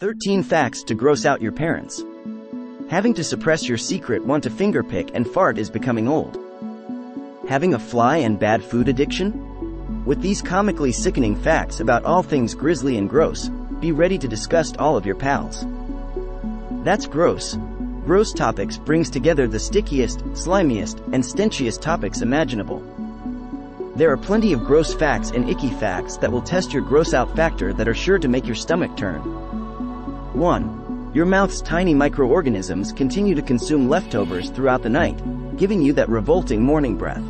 13 facts to gross out your parents. Having to suppress your secret want to finger pick and fart is becoming old. Having a fly and bad food addiction? With these comically sickening facts about all things grisly and gross, be ready to disgust all of your pals. That's gross. Gross Topics brings together the stickiest, slimiest, and stenchiest topics imaginable. There are plenty of gross facts and icky facts that will test your gross out factor that are sure to make your stomach turn. 1. Your mouth's tiny microorganisms continue to consume leftovers throughout the night, giving you that revolting morning breath.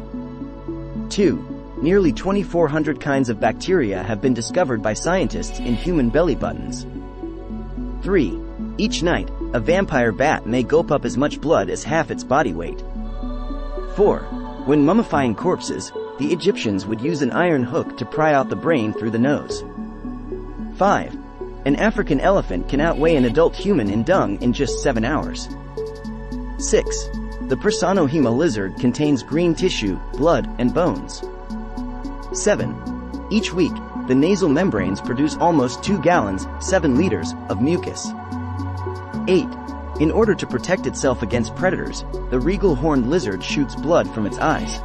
2. Nearly 2,400 kinds of bacteria have been discovered by scientists in human belly buttons. 3. Each night, a vampire bat may gulp up as much blood as half its body weight. 4. When mummifying corpses, the Egyptians would use an iron hook to pry out the brain through the nose. 5. An African elephant can outweigh an adult human in dung in just 7 hours. 6. The Prasinohaema lizard contains green tissue, blood, and bones. 7. Each week, the nasal membranes produce almost 2 gallons, 7 liters, of mucus. 8. In order to protect itself against predators, the regal horned lizard shoots blood from its eyes.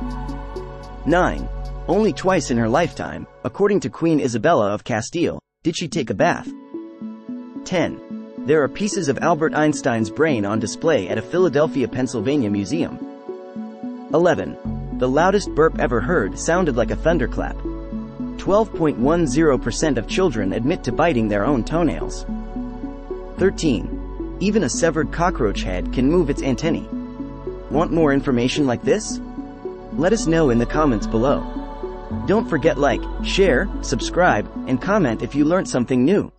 9. Only twice in her lifetime, according to Queen Isabella of Castile, did she take a bath. 10. There are pieces of Albert Einstein's brain on display at a Philadelphia, Pennsylvania museum. 11. The loudest burp ever heard sounded like a thunderclap. 12.10% of children admit to biting their own toenails. 13. Even a severed cockroach head can move its antennae. Want more information like this? Let us know in the comments below. Don't forget like, share, subscribe, and comment if you learned something new.